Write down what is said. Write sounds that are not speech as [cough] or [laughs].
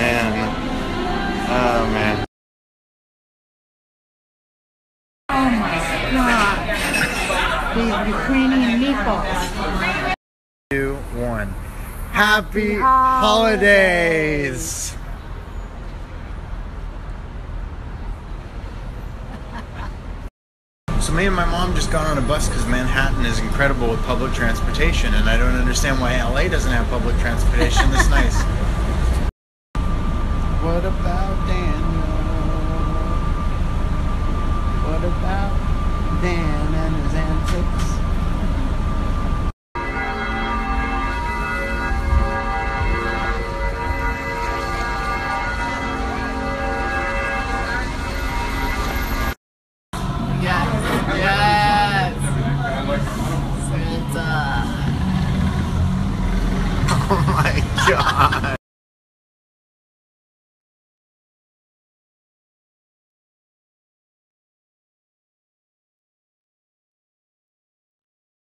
man. Oh, man. Oh, my God. These Ukrainian meatballs. Two, one. Happy, Happy holidays. holidays. So me and my mom just got on a bus because Manhattan is incredible with public transportation, and I don't understand why LA doesn't have public transportation this nice. Dan and his antics? [laughs] Oh my god.